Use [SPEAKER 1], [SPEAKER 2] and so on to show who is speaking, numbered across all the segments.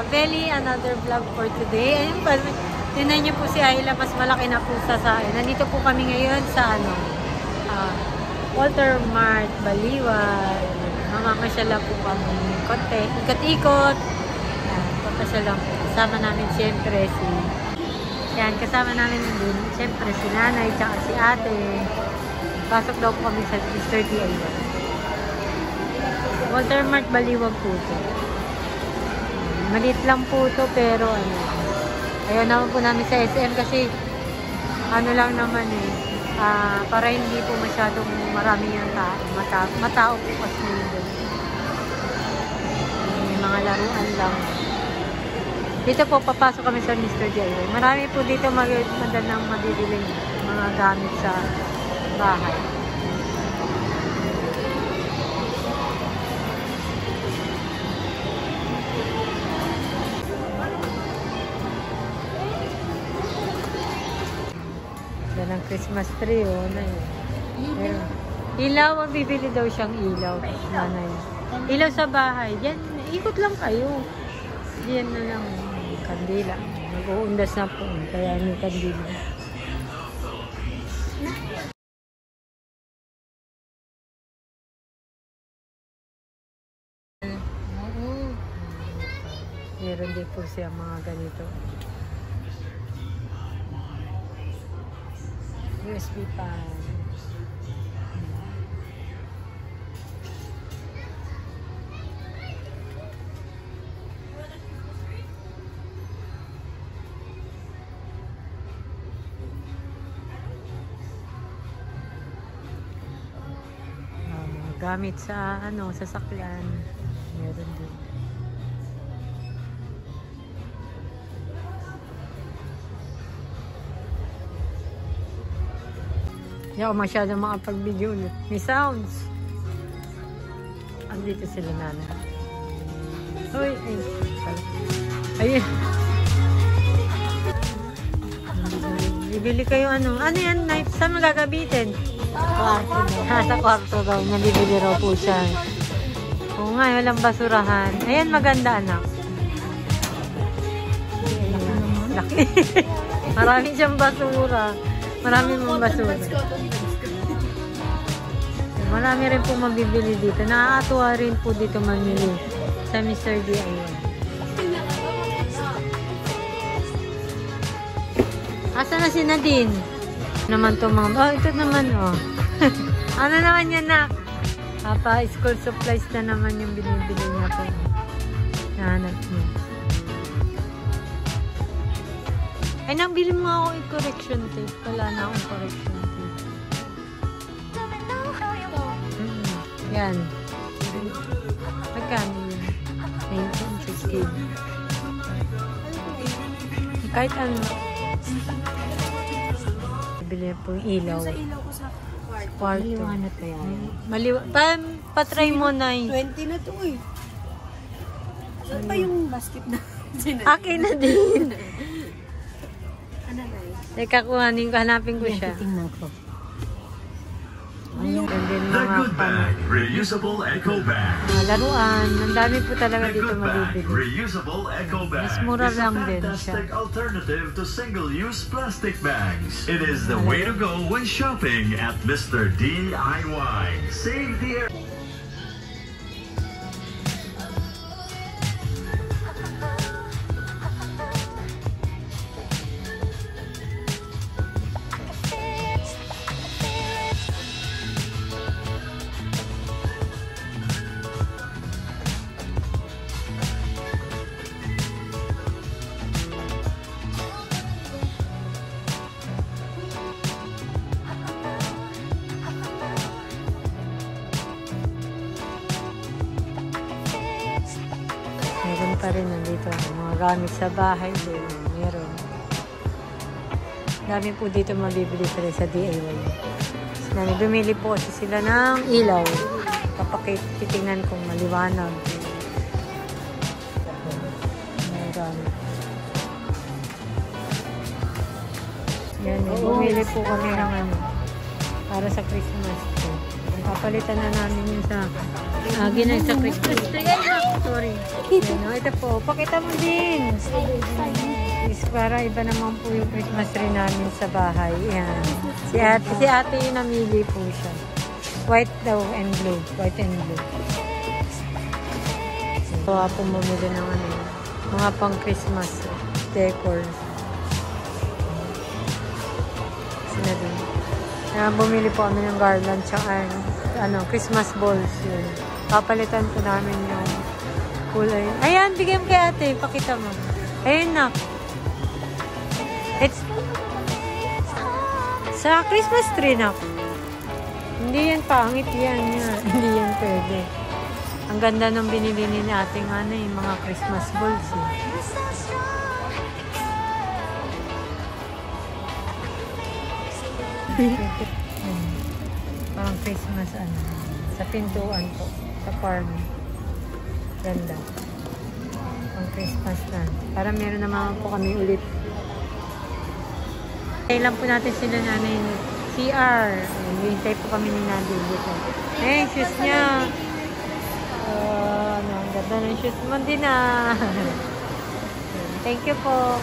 [SPEAKER 1] Kabeli, another vlog for today. Ayun pa, tinan niyo po si Ayla, mas malaki na po sa akin. Nandito po kami ngayon sa ano, ah, Walter Mart, Baliwan. Mamamasyala po kami konti, ikot-ikot. Papasyala po. Kasama namin siyempre si yan, kasama namin din, siyempre si nanay, tsaka si ate. Pasok daw po kami sa Mr. T. Ayla. Walter Mart Baliwag po ito. Maliit lang po ito pero ano, ayaw naman po namin sa SM kasi ano lang naman eh, ah, para hindi po masyadong marami yung tao. Mata, matao po kasi doon. May mga laruan lang. Dito po, papasok kami sa Mr. J.O. Marami po dito mag madalang madidiling mga gamit sa bahay. Ang Christmas tree, oh. Na yun. Meron. Ilaw, ang bibili daw siyang ilaw. Nanay. Ilaw sa bahay. Yan, ikot lang kayo. Yan na lang. Kandila. Mag-uundas na po. Kaya may kandila. Meron din po siya mga ganito. USB pan. Ah, gamit sa ano, sasakyan. Meron din. Hindi ako masyado makapag-video ulit. May sounds. Andito sila nana. Uy, ay. Ayun. Bibili kayo ano. Ano yan, knife? Saan magagabitin? Na. Sa kwarto daw. Nabibili raw po siya. Oo nga, walang basurahan. Ayan, maganda anak. Marami siyang basura. Marami mong basura. Marami rin po mabibili dito. Nakakatuwa rin po dito mamili sa Mr. DIY. Asa na si Nadine? Naman to mga... Oh, ito naman oh. ano naman yan nak? Papa, school supplies na naman yung binibili niya po. Nahanap niya. Ay, nabili mo ako yung correction tape. Wala na akong correction tape. Mm, yan. Magkano yun? 19, 16. Kahit ano. Bili po yung ilaw.
[SPEAKER 2] Sa ilaw ko sa kwarto.
[SPEAKER 1] Kwarto.
[SPEAKER 3] Maliwanag kaya yan.
[SPEAKER 1] Maliwa. Pa, patry mo na
[SPEAKER 2] 20 na to eh. Saan pa yung basket na?
[SPEAKER 1] Akin na din. Teka, kuhanin ko. Hanapin ko siya.
[SPEAKER 3] Tingnan ko.
[SPEAKER 1] Mga pan.
[SPEAKER 4] Bag Reusable Eco Bag.
[SPEAKER 1] mga laruan. Ang dami po talaga
[SPEAKER 4] The
[SPEAKER 1] dito
[SPEAKER 4] Good Bag
[SPEAKER 1] mabibili.
[SPEAKER 4] Reusable Eco Bag
[SPEAKER 1] Mas mura lang din
[SPEAKER 4] fantastic
[SPEAKER 1] siya.
[SPEAKER 4] alternative to single-use plastic bags. It is the way to go when shopping at Mr. DIY. Save the air.
[SPEAKER 1] Gamit sa bahay din. Meron. Dami po dito mabibili sila sa DIY. Dami, bumili po kasi sila ng ilaw. Kapakititingnan kung maliwanag. Gamit. Yan, bumili po kami ng ano, para sa Christmas. Papalitan na namin yung sa uh, ginag sa Christmas tree. Ah, sorry. Yan, oh, ito po. Pakita mo din. Is para iba naman po yung Christmas tree namin sa bahay. Yan. Si ate, si ate yung namili po siya. White daw and blue. White and blue. So, po mamili ng ano, mga pang Christmas decor. Sina din. Kaya bumili po kami ng garland tsaka ano, Christmas balls yun. Papalitan po namin yung kulay. Ayan, bigyan kay ate. Pakita mo. Ayun na. It's sa Christmas tree na. Hindi yan pangit yan. yan. Hindi yan pwede. Ang ganda nung binili ni ating ano, yung mga Christmas balls eh. Hmm. Parang Christmas ano. Sa pintuan po. Sa farm. Ganda. Pang Christmas na. Para meron naman po kami ulit. Kailan po natin sila nanay CR. Hintay po kami ni Nadine dito. Eh, shoes niya. Uh, ano, ang ganda ng shoes mo din ah. Thank you po.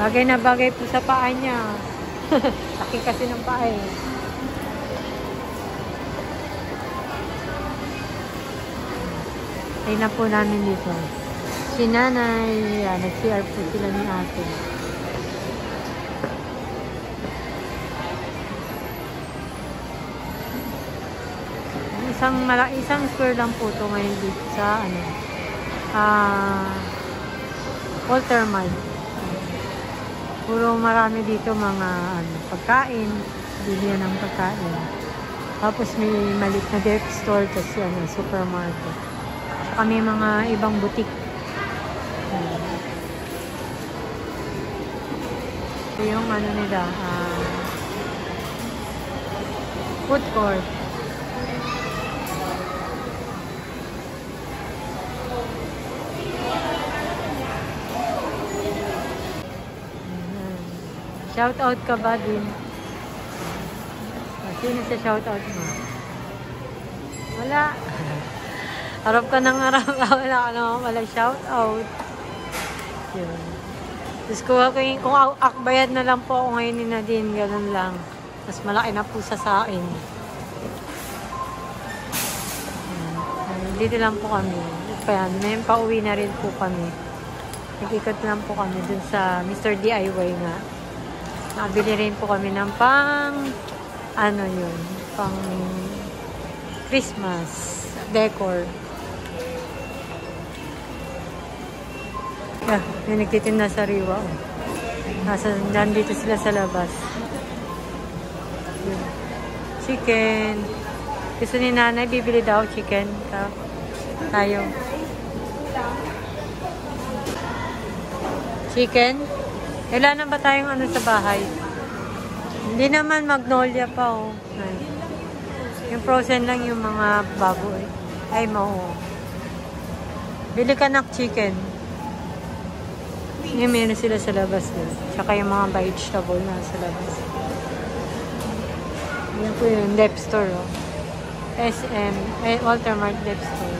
[SPEAKER 1] Bagay na bagay po sa paa niya. Laki kasi ng paa eh. Na po namin dito. Si nanay, yan, nag-CR po sila ni ate. Isang, mala isang square lang po to ngayon dito sa ano, ah, Walter Mine. Puro marami dito mga ano, pagkain. Bili ng pagkain. Tapos may maliit na gift store kasi ano, supermarket. Saka may mga ibang butik. Ito yung ano nila, ah, food court. Shout out ka ba din? Ah, Sino sa shout out mo? Wala. Harap ka ng harap. Wala ka naman wala shout out. Yun. Tapos kung, ako, yung- kung ak- akbayad na lang po ako ngayon ni Nadine, ganun lang. Mas malaki na po sa akin. Ayan. Dito lang po kami. Kaya may pauwi na rin po kami. Nag-ikot lang po kami dun sa Mr. DIY nga. Nakabili rin po kami ng pang ano yun, pang Christmas decor. Yeah, may nagtitinda sa Riwa. Oh. Nasa, nandito sila sa labas. Chicken. Gusto ni nanay, bibili daw chicken. Tayo. Chicken? Wala na ba tayong ano sa bahay? Hindi naman magnolia pa, oh. Ay. Yung frozen lang yung mga baboy. Ay, mo. Bili ka ng chicken. Yung meron sila sa labas din. Tsaka yung mga vegetable na sa labas. Yan po yung dep store, oh. SM, eh, Walter Mart dep store.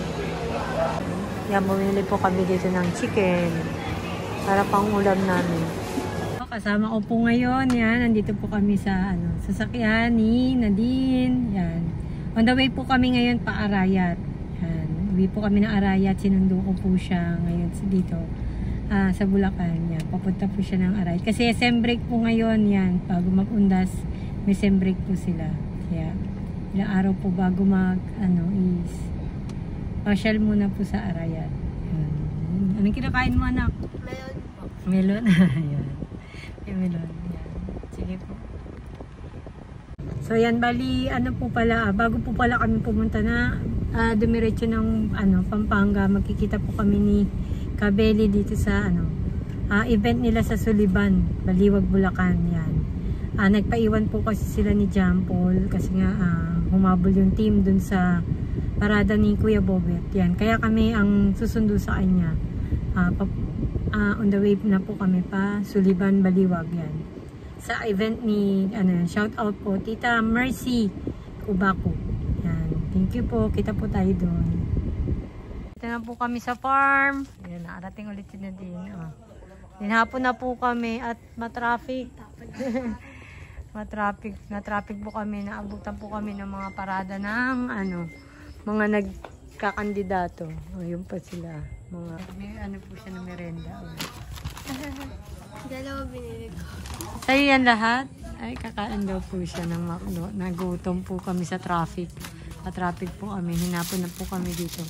[SPEAKER 1] Yan, bumili po kami dito ng chicken. Para pang ulam namin. Kasama ko po ngayon, yan, nandito po kami sa ano, sasakyan ni Nadine, yan. On the way po kami ngayon pa Arayat. Yan, uwi po kami ng Arayat, sinundo ko po siya ngayon sa- dito ah, sa Bulacan. Yan, papunta po siya ng Arayat. Kasi sem break po ngayon, yan, bago mag-undas, may sem break po sila. Kaya, ilang araw po bago mag, ano, is, pasyal muna po sa Arayat. Yan. Anong kinakain mo, anak?
[SPEAKER 2] Meron po.
[SPEAKER 1] Melon. Ayan. Yung melon. Ayan. Sige po. So yan, bali, ano po pala, ah, bago po pala kami pumunta na uh, dumiretso ng ano, Pampanga, magkikita po kami ni Kabeli dito sa ano, ah, event nila sa Suliban, Baliwag, Bulacan. Yan. Ah, nagpaiwan po kasi sila ni John Paul kasi nga ah, humabol yung team dun sa parada ni Kuya Bobet. Yan. Kaya kami ang susundo sa kanya. Ah, ah, on the way na po kami pa Suliban, Baliwag yan. sa event ni, ano, shout out po, Tita Mercy Kubako. Yan. Thank you po. Kita po tayo doon. Ito na po kami sa farm. Ayan, nakarating ulit si Nadine. Oh. Dinhapon na po kami at matraffic. matraffic. Na-traffic po kami. Naabutan po kami ng mga parada ng ano, mga nagkakandidato. O, yun pa sila mga... May ano po siya ng merenda.
[SPEAKER 2] Dalawa binili ko.
[SPEAKER 1] Sa'yo yan lahat? Ay, kakain daw po siya ng McDo. Nagutom po kami sa traffic. Patraffic po kami. Hinapon na po kami dito.